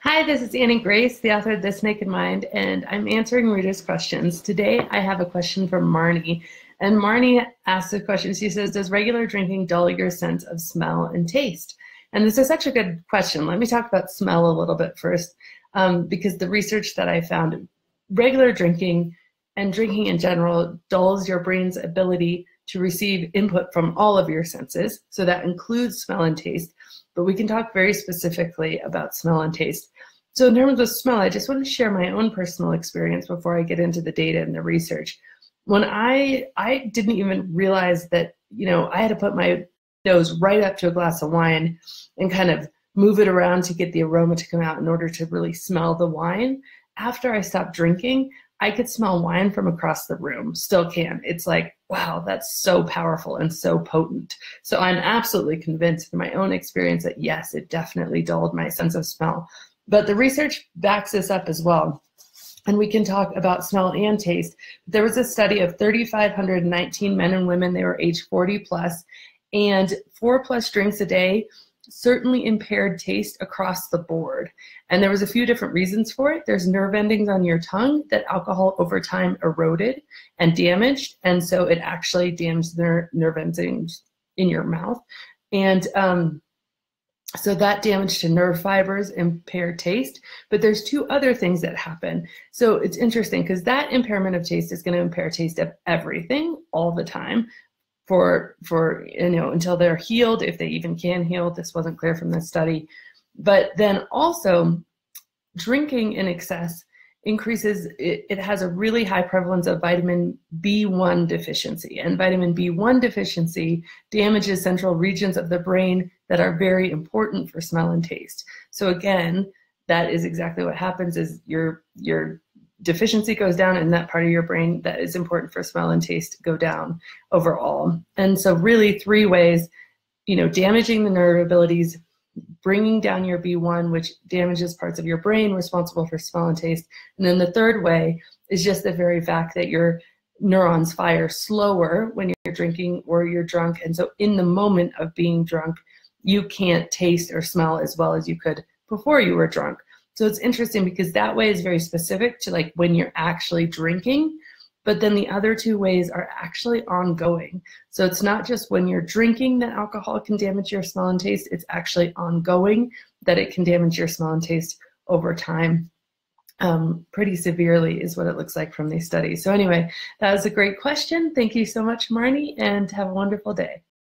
Hi, this is Annie Grace, the author of This Naked Mind, and I'm answering readers' questions. Today I have a question from Marnie. And Marnie asks a question. She says, Does regular drinking dull your sense of smell and taste? And this is such a good question. Let me talk about smell a little bit first, um, because the research that I found, regular drinking and drinking in general dulls your brain's ability to receive input from all of your senses. So that includes smell and taste. But we can talk very specifically about smell and taste. So in terms of smell, I just want to share my own personal experience before I get into the data and the research. When I I didn't even realize that, you know, I had to put my nose right up to a glass of wine and kind of move it around to get the aroma to come out in order to really smell the wine. After I stopped drinking, I could smell wine from across the room, still can. It's like, wow, that's so powerful and so potent. So I'm absolutely convinced in my own experience that yes, it definitely dulled my sense of smell. But the research backs this up as well. And we can talk about smell and taste. There was a study of 3,519 men and women, they were age 40 plus, and four plus drinks a day certainly impaired taste across the board. And there was a few different reasons for it. There's nerve endings on your tongue that alcohol over time eroded and damaged. And so it actually damaged the nerve endings in your mouth. And um, so that damage to nerve fibers impaired taste. But there's two other things that happen. So it's interesting because that impairment of taste is going to impair taste of everything all the time for for you know until they're healed if they even can heal. This wasn't clear from this study. But then also drinking in excess increases it, it has a really high prevalence of vitamin b1 deficiency. And vitamin b1 deficiency damages central regions of the brain that are very important for smell and taste. So again that is exactly what happens is your your deficiency goes down and that part of your brain that is important for smell and taste go down overall. And so really three ways, you know, damaging the nerve abilities, bringing down your B1, which damages parts of your brain responsible for smell and taste. And then the third way is just the very fact that your neurons fire slower when you're drinking or you're drunk. And so in the moment of being drunk, you can't taste or smell as well as you could before you were drunk. So it's interesting because that way is very specific to like when you're actually drinking, but then the other two ways are actually ongoing. So it's not just when you're drinking that alcohol can damage your smell and taste, it's actually ongoing that it can damage your smell and taste over time. Um, pretty severely is what it looks like from these studies. So anyway, that was a great question. Thank you so much, Marnie, and have a wonderful day.